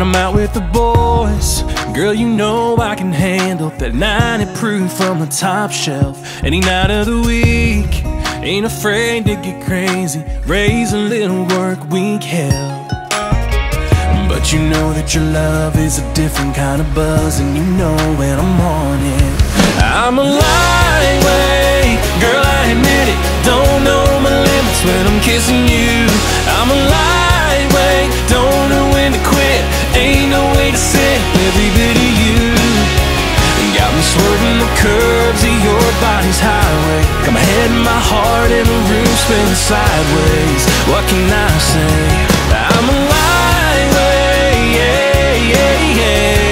I'm out with the boys. Girl, you know I can handle that 90 proof from the top shelf any night of the week. Ain't afraid to get crazy, raise a little work week hell. But you know that your love is a different kind of buzz, and you know when I'm on it. I'm a lightweight, girl, I admit it. Don't know my limits when I'm kissing you. Got my head and my heart in a room spinning sideways. What can I say? I'm a lightweight, yeah, yeah, yeah.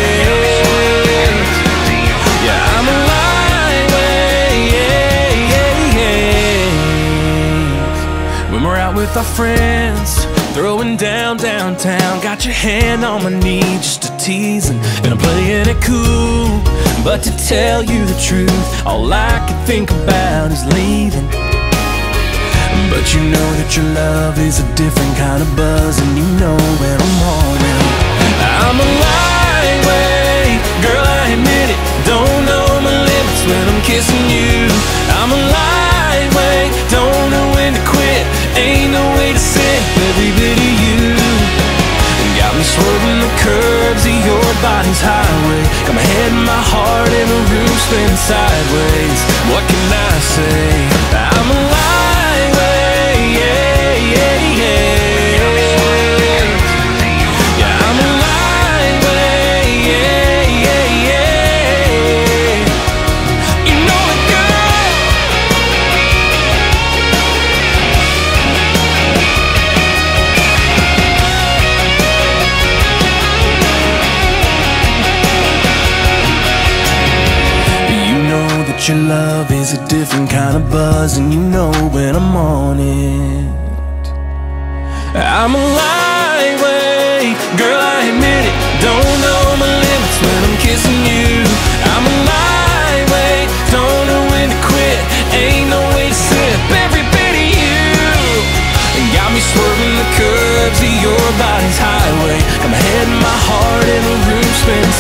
Yeah, I'm a lightweight, yeah, yeah, yeah. When we're out with our friends, throwing down downtown, got your hand on my knee just to tease, and I'm playing it cool. But to tell you the truth, all I can think about is leaving. But you know that your love is a different kind of buzz, and you know when I'm it. I'm a lightweight, girl, I admit it. Don't know my limits when I'm kissing you. My heart in a room spinning sideways. What can I say? Your love is a different kind of buzz And you know when I'm on it. I'm a lightweight, Girl, I admit it. Don't know my limits when I'm kissing you. I'm a lightweight, Don't know when to quit. Ain't no way to slip. Every bit of you Got me swerving the curves of your body's highway. I'm heading my heart in a room spinning